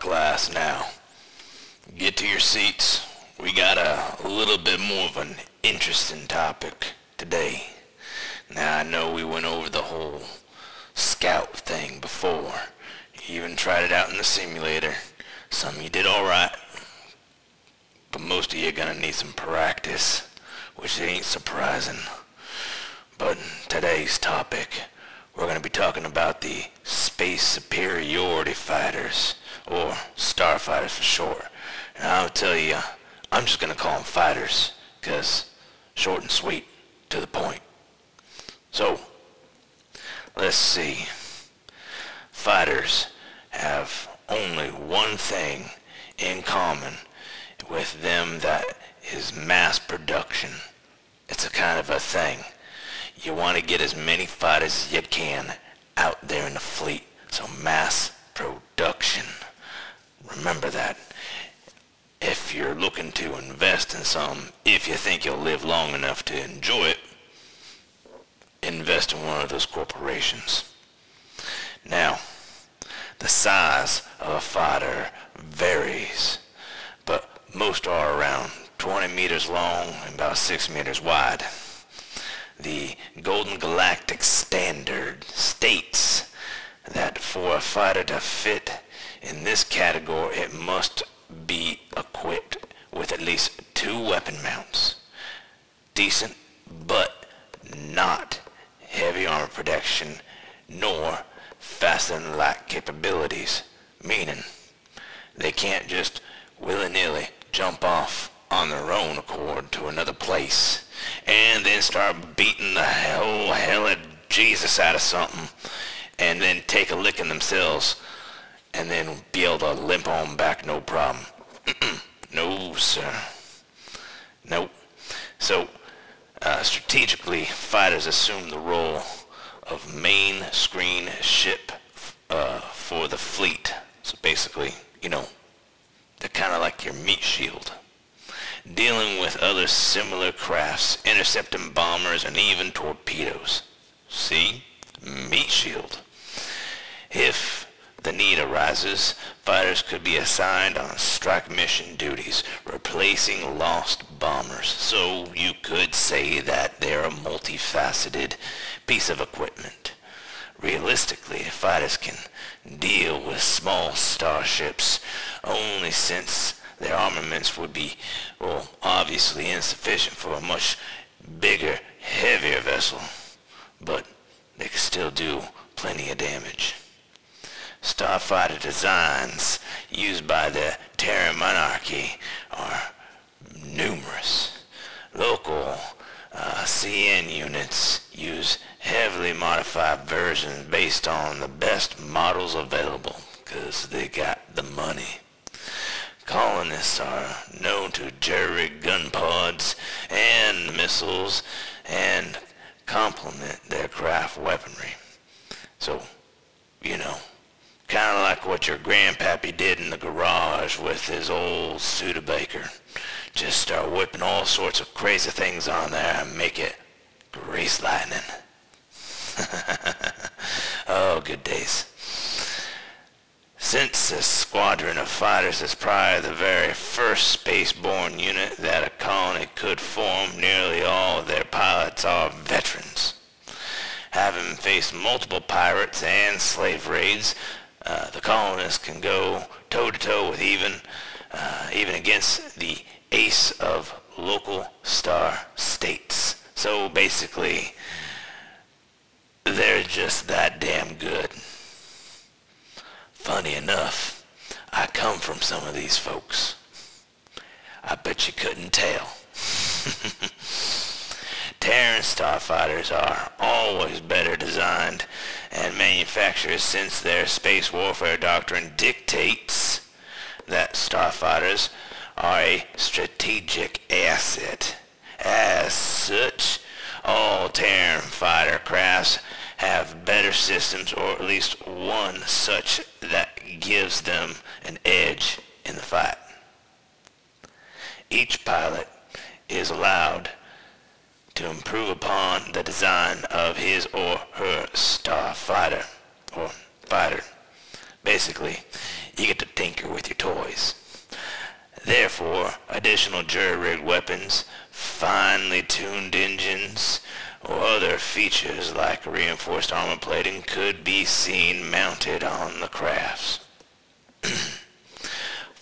class, now. Get to your seats. We got a little bit more of an interesting topic today. Now, I know we went over the whole scout thing before. You even tried it out in the simulator. Some of you did alright. But most of you are gonna need some practice, which ain't surprising. But today's topic, we're gonna be talking about the Space Superiority Fighters, or Starfighters for short. And I'll tell you, I'm just gonna call them fighters, cause short and sweet, to the point. So, let's see. Fighters have only one thing in common with them that is mass production. It's a kind of a thing. You want to get as many fighters as you can out there in the fleet. So mass production. Remember that. If you're looking to invest in some, if you think you'll live long enough to enjoy it, invest in one of those corporations. Now, the size of a fighter varies, but most are around 20 meters long and about 6 meters wide. The Golden Galactic Standard states that for a fighter to fit in this category, it must be equipped with at least two weapon mounts. Decent, but not heavy armor protection, nor faster than light capabilities. Meaning, they can't just willy-nilly jump off on their own accord to another place and then start beating the hell, hell of Jesus out of something and then take a licking themselves and then be able to limp on back no problem. no, sir. Nope. So, uh, strategically, fighters assume the role of main screen ship uh, for the fleet. So basically, you know, they're kind of like your meat shield. Dealing with other similar crafts, intercepting bombers, and even torpedoes. See? Meat shield. If the fighters could be assigned on strike mission duties, replacing lost bombers. So you could say that they're a multifaceted piece of equipment. Realistically, fighters can deal with small starships only since their armaments would be, well, obviously insufficient for a much bigger, heavier vessel. But they can still do plenty of damage. Starfighter designs used by the Terran monarchy are numerous. Local uh, CN units use heavily modified versions based on the best models available because they got the money. Colonists are known to jerry gun pods and missiles and complement their craft weaponry. So, you know, kind of like what your grandpappy did in the garage with his old Studebaker. Just start whipping all sorts of crazy things on there and make it grease lightning. oh, good days. Since this squadron of fighters is probably the very first spaceborne unit that a colony could form, nearly all of their pilots are veterans. Having faced multiple pirates and slave raids, uh, the colonists can go toe-to-toe with even, uh, even against the ace of local star states. So basically, they're just that damn good. Funny enough, I come from some of these folks. I bet you couldn't tell. Starfighters are always better designed and manufactured since their space warfare doctrine dictates that starfighters are a strategic asset. As such, all Terran fighter crafts have better systems or at least one such that gives them an edge in the fight. Each pilot is allowed to improve upon the design of his or her star fighter or fighter. Basically, you get to tinker with your toys. Therefore, additional jury-rigged weapons, finely tuned engines, or other features like reinforced armor plating could be seen mounted on the crafts.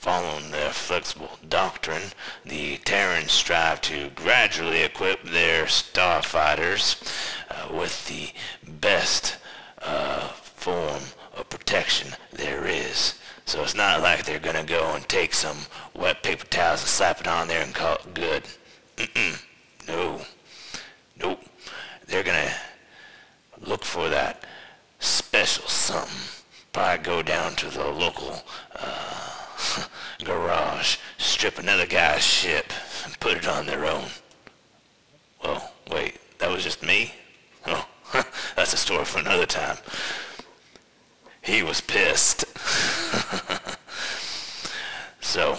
Following their flexible doctrine, the Terrans strive to gradually equip their starfighters uh, with the best uh, form of protection there is. So it's not like they're gonna go and take some wet paper towels and slap it on there and call it good. Mm-mm. No. Nope. They're gonna look for that special something. Probably go down to the local garage, strip another guy's ship, and put it on their own. Well, wait, that was just me? Oh, that's a story for another time. He was pissed. so,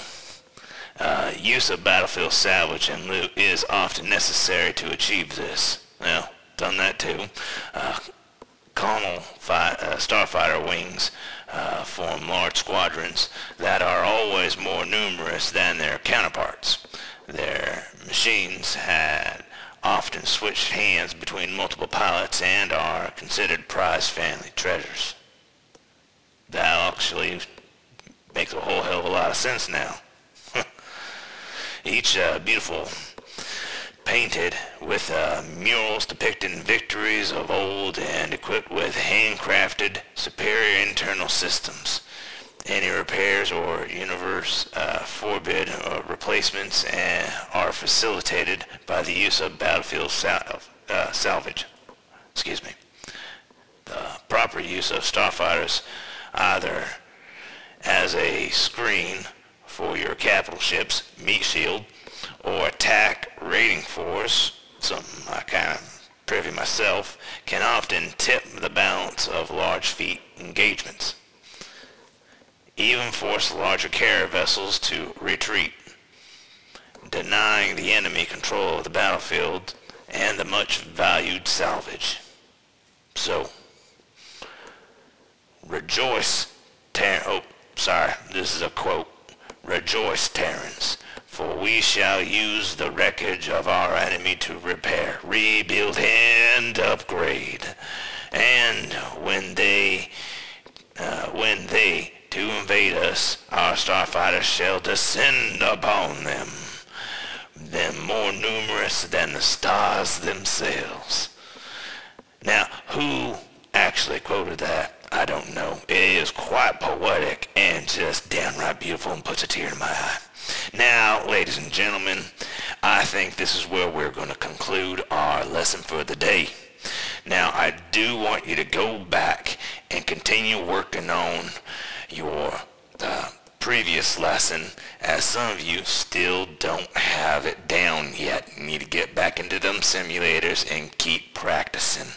uh, use of battlefield salvage and loot is often necessary to achieve this. Well, done that too. Uh, Colonel uh, starfighter wings uh, form large squadrons that are always more numerous than their counterparts. Their machines had often switched hands between multiple pilots and are considered prize family treasures that actually makes a whole hell of a lot of sense now. Each uh, beautiful painted with uh, murals depicting victories of old and equipped with handcrafted superior internal systems. Any repairs or universe uh, forbid uh, replacements uh, are facilitated by the use of battlefield sal uh, salvage. Excuse me. The proper use of starfighters either as a screen for your capital ships, meat shield, or attack raiding force, something I kind of privy myself, can often tip the balance of large fleet engagements. Even force larger carrier vessels to retreat, denying the enemy control of the battlefield and the much valued salvage. So, Rejoice, Ter- oh, sorry, this is a quote. Rejoice, Terrans, for we shall use the wreckage of our enemy to repair, rebuild, and upgrade. And when they, uh, when they to invade us, our starfighters shall descend upon them, them more numerous than the stars themselves. Now, who actually quoted that? I don't know. It is quite poetic and just downright beautiful and puts a tear in my eye. Now, ladies and gentlemen, I think this is where we're going to conclude our lesson for the day. Now, I do want you to go back and continue working on your uh, previous lesson as some of you still don't have it down yet. You need to get back into them simulators and keep practicing.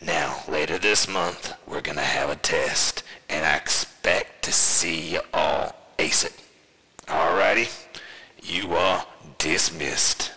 Now, later this month, we're going to have a test, and I expect to see you all ace it. Alrighty? You are dismissed.